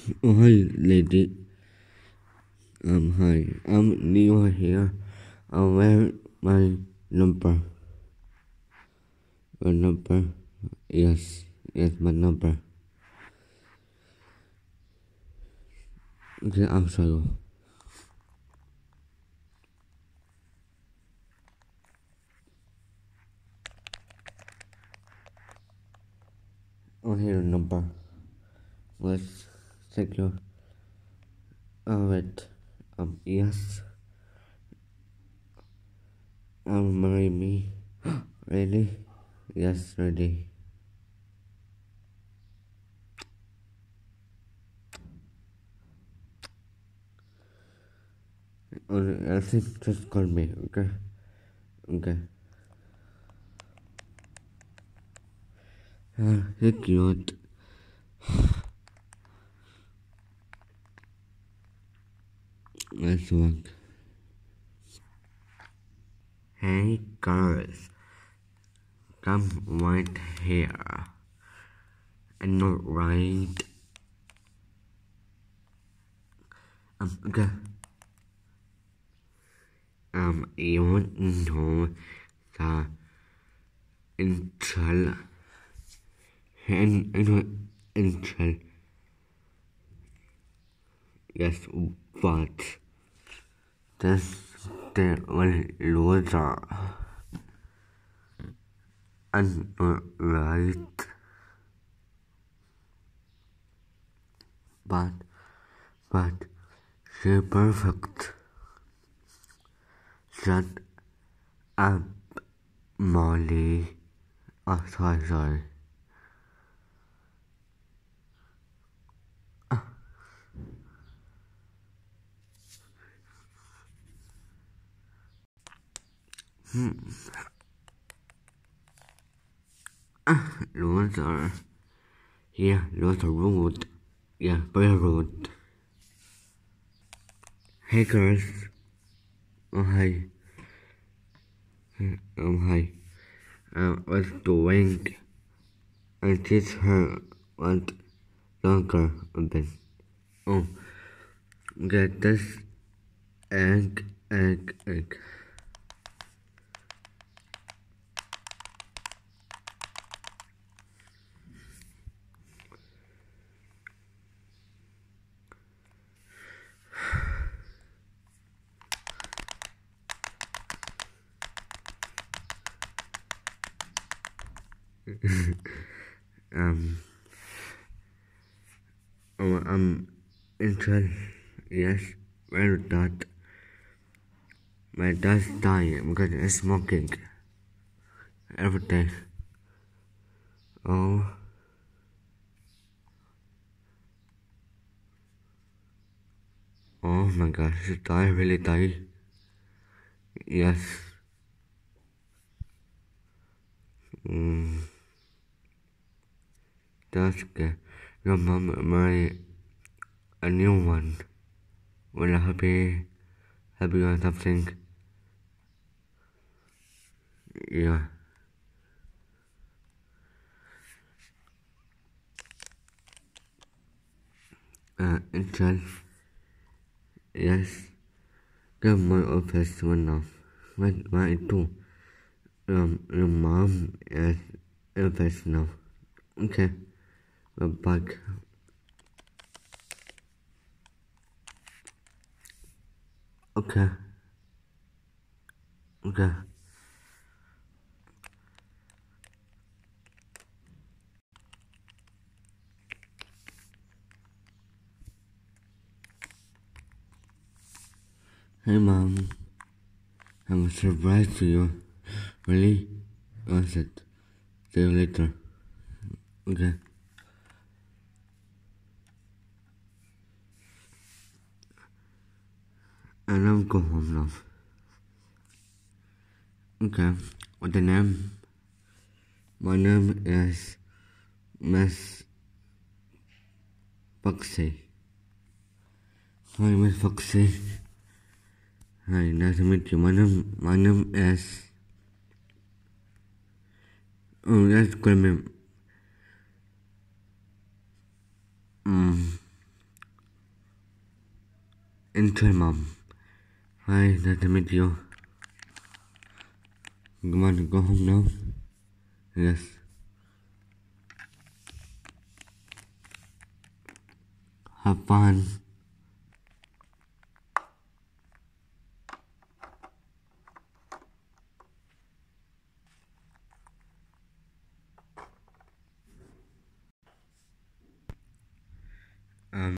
Oh, hi, lady. Um, hi, I'm new here. I'll wear my number. My number. Yes, yes, my number. Okay, I'm sorry. Oh, here number. Let's your. Oh, wait. Um, yes. Um, marry me. really? Yes, ready. I think just call me, okay? Okay. Ah, you're cute. Let's work. Hey girls, come right here. I'm not right. Um, okay. Um, you want to know the intel and I know intel. Yes, but this loser and not right. But but she perfect. Shut up, Molly. Oh, sorry, sorry. Hmm. Ah, loser. Yeah, loser rude. Yeah, very rude. Hey girls. Oh hi. Um hi. Um, what's doing? I teach her what longer open. Oh, get this egg, egg, egg. um, oh, um, Intel, yes, is that? My dad's dying because he's smoking every day. Oh. Oh my god, she died, really died. Yes. Mm. That's good. Your mom married a new one. Will I happy, happy or something? Yeah. Uh, Intel. Yes. Come my office one off. What, why two? Um, your mom is office now. Okay. We're back. Okay. Okay. Hey mom, I'm a surprise to you. Really? What's it? See you later. Okay. And I'll go home now. Okay. What's the name? My name is Miss Foxy. Hi, Miss Foxy. Hi, nice to meet you. My name, my name is. Oh, that's call me. Um, enjoy mom. Hi, nice to meet you. Come on, go home now. Yes. Have fun.